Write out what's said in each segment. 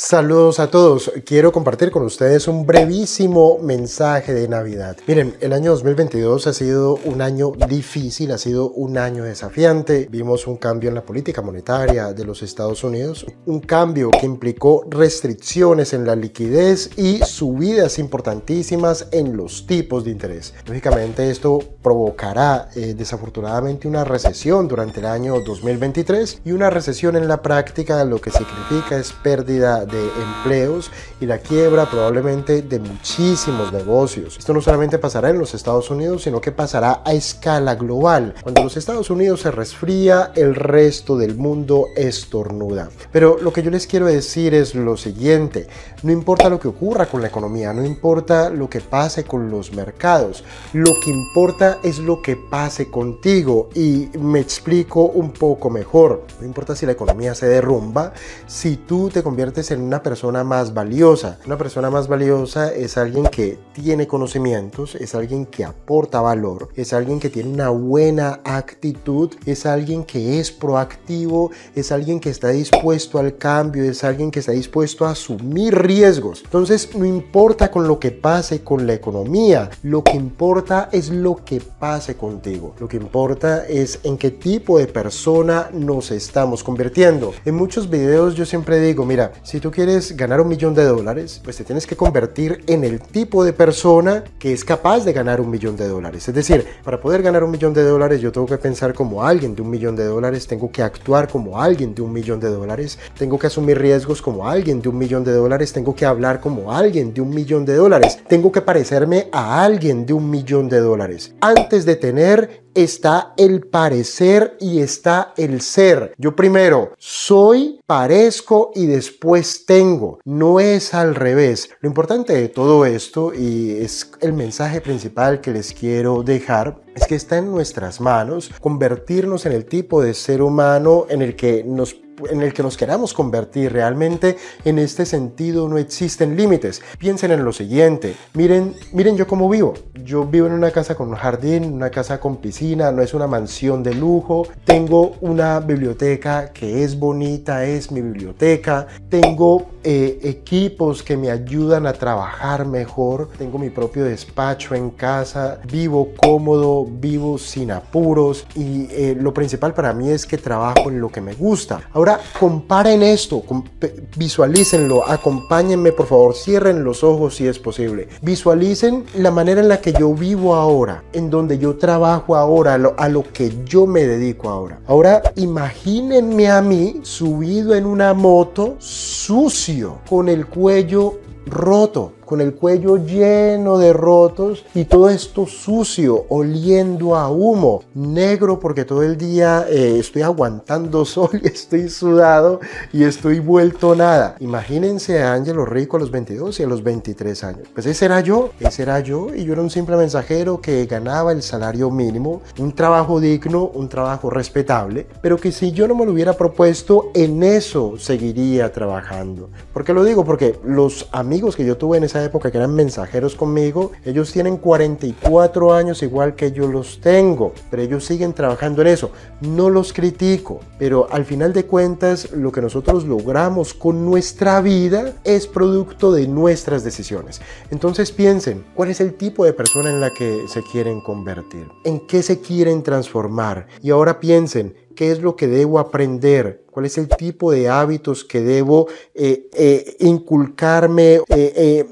Saludos a todos. Quiero compartir con ustedes un brevísimo mensaje de Navidad. Miren, el año 2022 ha sido un año difícil, ha sido un año desafiante. Vimos un cambio en la política monetaria de los Estados Unidos, un cambio que implicó restricciones en la liquidez y subidas importantísimas en los tipos de interés. Lógicamente esto provocará eh, desafortunadamente una recesión durante el año 2023 y una recesión en la práctica lo que significa es pérdida de empleos y la quiebra probablemente de muchísimos negocios. Esto no solamente pasará en los Estados Unidos, sino que pasará a escala global. Cuando los Estados Unidos se resfría, el resto del mundo estornuda. Pero lo que yo les quiero decir es lo siguiente, no importa lo que ocurra con la economía, no importa lo que pase con los mercados, lo que importa es lo que pase contigo y me explico un poco mejor. No importa si la economía se derrumba, si tú te conviertes en una persona más valiosa. Una persona más valiosa es alguien que tiene conocimientos, es alguien que aporta valor, es alguien que tiene una buena actitud, es alguien que es proactivo, es alguien que está dispuesto al cambio, es alguien que está dispuesto a asumir riesgos. Entonces, no importa con lo que pase con la economía, lo que importa es lo que pase contigo. Lo que importa es en qué tipo de persona nos estamos convirtiendo. En muchos videos yo siempre digo, mira, si tú quieres ganar un millón de dólares, pues te tienes que convertir en el tipo de persona que es capaz de ganar un millón de dólares. Es decir, para poder ganar un millón de dólares yo tengo que pensar como alguien de un millón de dólares, tengo que actuar como alguien de un millón de dólares, tengo que asumir riesgos como alguien de un millón de dólares, tengo que hablar como alguien de un millón de dólares, tengo que parecerme a alguien de un millón de dólares. Antes de tener está el parecer y está el ser. Yo primero soy, parezco y después tengo. No es al revés. Lo importante de todo esto y es el mensaje principal que les quiero dejar es que está en nuestras manos convertirnos en el tipo de ser humano en el que nos en el que nos queramos convertir. Realmente en este sentido no existen límites. Piensen en lo siguiente. Miren, miren yo cómo vivo. Yo vivo en una casa con un jardín, una casa con piscina, no es una mansión de lujo. Tengo una biblioteca que es bonita, es mi biblioteca. Tengo eh, equipos que me ayudan a trabajar mejor. Tengo mi propio despacho en casa. Vivo cómodo, vivo sin apuros. Y eh, lo principal para mí es que trabajo en lo que me gusta. Ahora comparen esto, visualícenlo, acompáñenme por favor, cierren los ojos si es posible. Visualicen la manera en la que yo vivo ahora, en donde yo trabajo ahora, a lo, a lo que yo me dedico ahora. Ahora imagínense a mí subido en una moto sucio, con el cuello roto, con el cuello lleno de rotos y todo esto sucio, oliendo a humo, negro porque todo el día eh, estoy aguantando sol y estoy sudado y estoy vuelto nada. Imagínense a Ángelo Rico a los 22 y a los 23 años. Pues ese era yo, ese era yo y yo era un simple mensajero que ganaba el salario mínimo, un trabajo digno, un trabajo respetable, pero que si yo no me lo hubiera propuesto, en eso seguiría trabajando. ¿Por qué lo digo? Porque los amigos que yo tuve en esa época que eran mensajeros conmigo, ellos tienen 44 años igual que yo los tengo, pero ellos siguen trabajando en eso. No los critico, pero al final de cuentas lo que nosotros logramos con nuestra vida es producto de nuestras decisiones. Entonces piensen, ¿cuál es el tipo de persona en la que se quieren convertir? ¿En qué se quieren transformar? Y ahora piensen, ¿qué es lo que debo aprender? cuál es el tipo de hábitos que debo eh, eh, inculcarme, eh,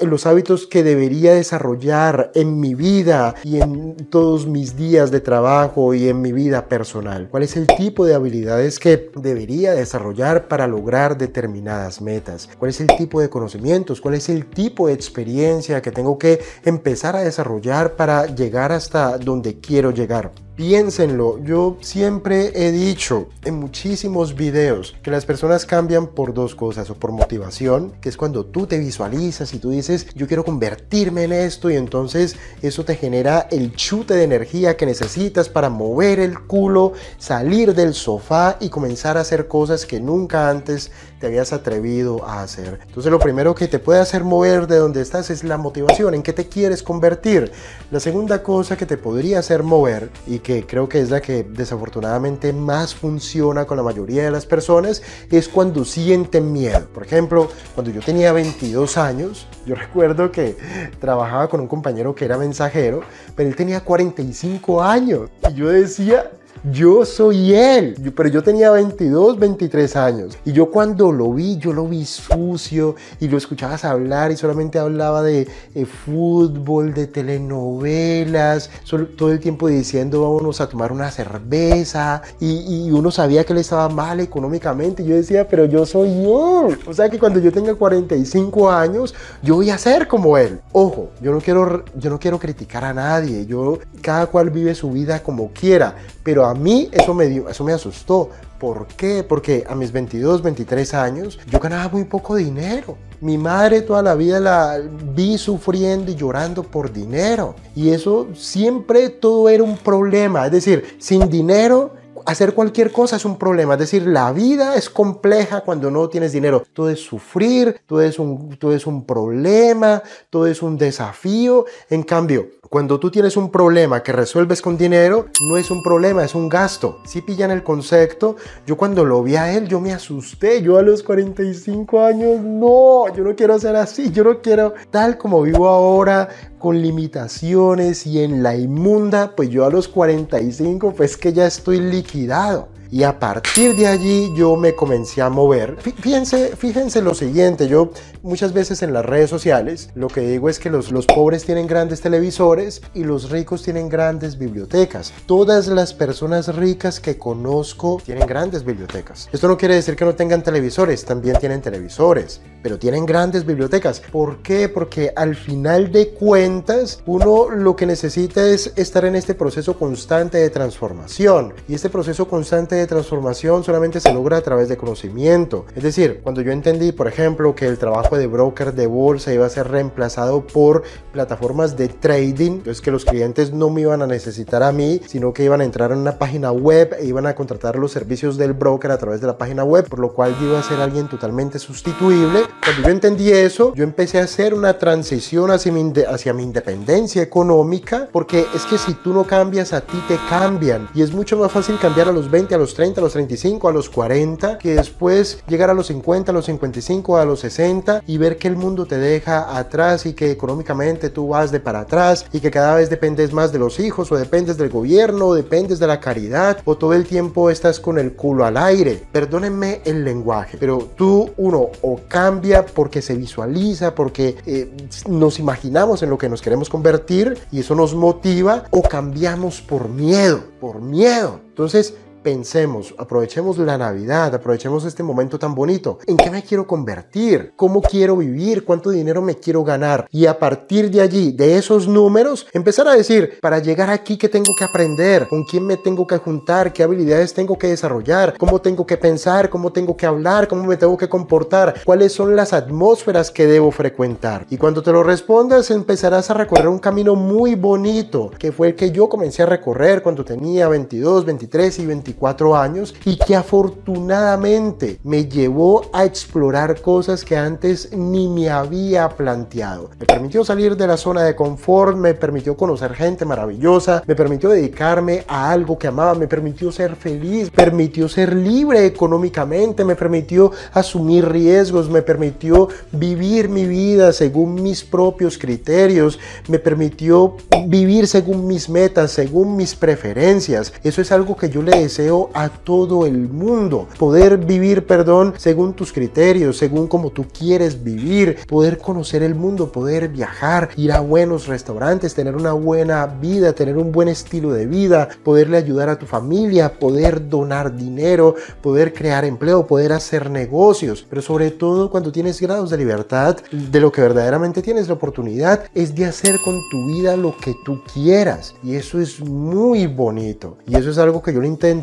los hábitos que debería desarrollar en mi vida y en todos mis días de trabajo y en mi vida personal. ¿Cuál es el tipo de habilidades que debería desarrollar para lograr determinadas metas? ¿Cuál es el tipo de conocimientos? ¿Cuál es el tipo de experiencia que tengo que empezar a desarrollar para llegar hasta donde quiero llegar? Piénsenlo, yo siempre he dicho en muchísimos videos que las personas cambian por dos cosas, o por motivación, que es cuando tú te visualizas y tú dices, yo quiero convertirme en esto y entonces eso te genera el chute de energía que necesitas para mover el culo, salir del sofá y comenzar a hacer cosas que nunca antes te habías atrevido a hacer. Entonces lo primero que te puede hacer mover de donde estás es la motivación, en qué te quieres convertir. La segunda cosa que te podría hacer mover y que creo que es la que desafortunadamente más funciona con la mayoría de las personas es cuando sienten miedo. Por ejemplo, cuando yo tenía 22 años, yo recuerdo que trabajaba con un compañero que era mensajero, pero él tenía 45 años y yo decía, yo soy él, pero yo tenía 22, 23 años. Y yo cuando lo vi, yo lo vi sucio y lo escuchabas hablar y solamente hablaba de eh, fútbol, de telenovelas, todo el tiempo diciendo vámonos a tomar una cerveza y, y, uno sabía que él estaba mal económicamente. Y yo decía, pero yo soy yo. O sea que cuando yo tenga 45 años, yo voy a ser como él. Ojo, yo no quiero, yo no quiero criticar a nadie. Yo, cada cual vive su vida como quiera, pero a mí eso me, dio, eso me asustó. ¿Por qué? Porque a mis 22, 23 años yo ganaba muy poco dinero. Mi madre toda la vida la vi sufriendo y llorando por dinero. Y eso siempre todo era un problema. Es decir, sin dinero hacer cualquier cosa es un problema. Es decir, la vida es compleja cuando no tienes dinero. Todo es sufrir, todo es un, todo es un problema, todo es un desafío. En cambio, cuando tú tienes un problema que resuelves con dinero, no es un problema, es un gasto. Si pillan el concepto, yo cuando lo vi a él, yo me asusté. Yo a los 45 años, no, yo no quiero ser así. Yo no quiero, tal como vivo ahora, con limitaciones y en la inmunda, pues yo a los 45, pues que ya estoy liquidado. Y a partir de allí yo me comencé a mover. Fíjense, fíjense lo siguiente, yo muchas veces en las redes sociales lo que digo es que los, los pobres tienen grandes televisores y los ricos tienen grandes bibliotecas. Todas las personas ricas que conozco tienen grandes bibliotecas. Esto no quiere decir que no tengan televisores, también tienen televisores, pero tienen grandes bibliotecas. ¿Por qué? Porque al final de cuentas uno lo que necesita es estar en este proceso constante de transformación y este proceso constante de transformación solamente se logra a través de conocimiento. Es decir, cuando yo entendí, por ejemplo, que el trabajo de broker de bolsa iba a ser reemplazado por plataformas de trading, entonces que los clientes no me iban a necesitar a mí, sino que iban a entrar en una página web e iban a contratar los servicios del broker a través de la página web, por lo cual yo iba a ser alguien totalmente sustituible. Cuando yo entendí eso, yo empecé a hacer una transición hacia mi, hacia mi independencia económica, porque es que si tú no cambias, a ti te cambian. Y es mucho más fácil cambiar a los 20, a los 30, a los 35, a los 40, que después llegar a los 50, a los 55, a los 60 y ver que el mundo te deja atrás y que económicamente tú vas de para atrás y que cada vez dependes más de los hijos o dependes del gobierno o dependes de la caridad o todo el tiempo estás con el culo al aire. Perdónenme el lenguaje, pero tú uno o cambia porque se visualiza, porque eh, nos imaginamos en lo que nos queremos convertir y eso nos motiva o cambiamos por miedo, por miedo. Entonces, pensemos, aprovechemos la Navidad, aprovechemos este momento tan bonito. ¿En qué me quiero convertir? ¿Cómo quiero vivir? ¿Cuánto dinero me quiero ganar? Y a partir de allí, de esos números, empezar a decir, para llegar aquí, ¿qué tengo que aprender? ¿Con quién me tengo que juntar? ¿Qué habilidades tengo que desarrollar? ¿Cómo tengo que pensar? ¿Cómo tengo que hablar? ¿Cómo me tengo que comportar? ¿Cuáles son las atmósferas que debo frecuentar? Y cuando te lo respondas, empezarás a recorrer un camino muy bonito, que fue el que yo comencé a recorrer cuando tenía 22, 23 y 24 años y que afortunadamente me llevó a explorar cosas que antes ni me había planteado. Me permitió salir de la zona de confort, me permitió conocer gente maravillosa, me permitió dedicarme a algo que amaba, me permitió ser feliz, permitió ser libre económicamente, me permitió asumir riesgos, me permitió vivir mi vida según mis propios criterios, me permitió vivir según mis metas, según mis preferencias. Eso es algo que yo le deseo a todo el mundo. Poder vivir, perdón, según tus criterios, según como tú quieres vivir, poder conocer el mundo, poder viajar, ir a buenos restaurantes, tener una buena vida, tener un buen estilo de vida, poderle ayudar a tu familia, poder donar dinero, poder crear empleo, poder hacer negocios, pero sobre todo cuando tienes grados de libertad, de lo que verdaderamente tienes la oportunidad es de hacer con tu vida lo que tú quieras. Y eso es muy bonito. Y eso es algo que yo le intento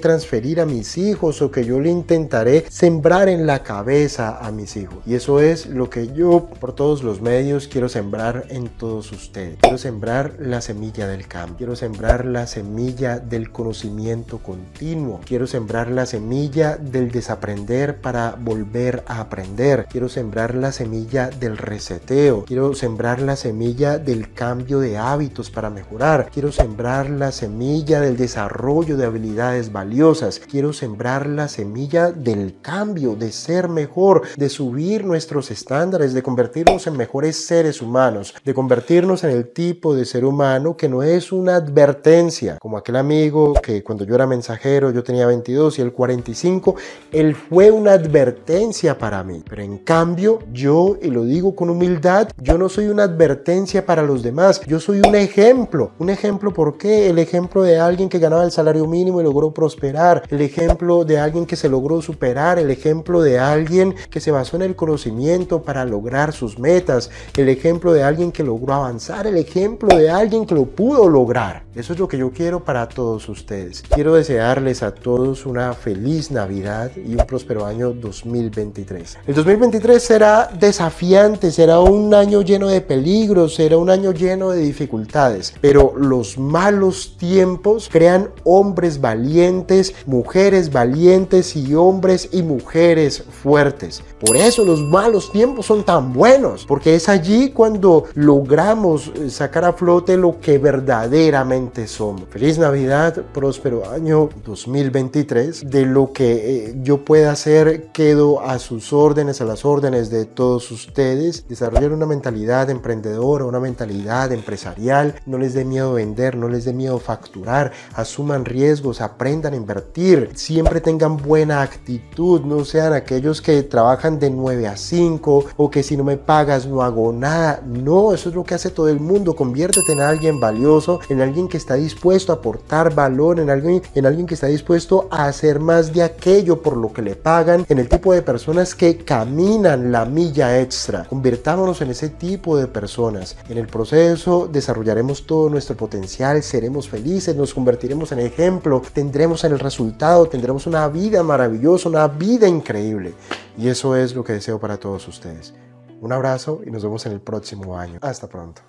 transferir a mis hijos o que yo le intentaré sembrar en la cabeza a mis hijos. Y eso es lo que yo por todos los medios quiero sembrar en todos ustedes. Quiero sembrar la semilla del cambio. Quiero sembrar la semilla del conocimiento continuo. Quiero sembrar la semilla del desaprender para volver a aprender. Quiero sembrar la semilla del reseteo. Quiero sembrar la semilla del cambio de hábitos para mejorar. Quiero sembrar la semilla del desarrollo de habilidades valiosas. Quiero sembrar la semilla del cambio, de ser mejor, de subir nuestros estándares, de convertirnos en mejores seres humanos, de convertirnos en el tipo de ser humano que no es una advertencia, como aquel amigo que cuando yo era mensajero yo tenía 22 y él 45, él fue una advertencia para mí. Pero en cambio, yo, y lo digo con humildad, yo no soy una advertencia para los demás, yo soy un ejemplo. Un ejemplo, ¿por qué? El ejemplo de alguien que ganaba el salario mínimo y logró prosperar, el ejemplo de alguien que se logró superar, el ejemplo de alguien que se basó en el conocimiento para lograr sus metas, el ejemplo de alguien que logró avanzar, el ejemplo de alguien que lo pudo lograr. Eso es lo que yo quiero para todos ustedes. Quiero desearles a todos una feliz Navidad y un próspero año 2023. El 2023 será desafiante, será un año lleno de peligros, será un año lleno de dificultades, pero los malos tiempos crean hombres valientes, mujeres valientes y hombres y mujeres fuertes. Por eso los malos tiempos son tan buenos, porque es allí cuando logramos sacar a flote lo que verdaderamente somos. Feliz Navidad, próspero año 2023. De lo que eh, yo pueda hacer, quedo a sus órdenes, a las órdenes de todos ustedes. Desarrollar una mentalidad emprendedora, una mentalidad empresarial. No les dé miedo vender, no les dé miedo facturar. Asuman riesgos, aprendan a invertir. Siempre tengan buena actitud, no sean aquellos que trabajan de 9 a 5 o que si no me pagas no hago nada. No, eso es lo que hace todo el mundo. Conviértete en alguien valioso, en alguien que está dispuesto a aportar valor, en alguien, en alguien que está dispuesto a hacer más de aquello por lo que le pagan, en el tipo de personas que caminan la milla extra. Convirtámonos en ese tipo de personas. En el proceso desarrollaremos todo nuestro potencial, seremos felices, nos convertiremos en ejemplo, tendremos en el resultado, tendremos una vida maravillosa, una vida increíble. Y eso es lo que deseo para todos ustedes. Un abrazo y nos vemos en el próximo año. Hasta pronto.